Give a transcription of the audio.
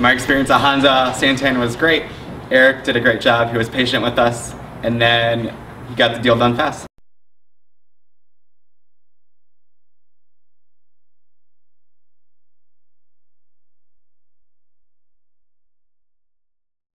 My experience at Honda SanTan was great. Eric did a great job. He was patient with us, and then he got the deal done fast.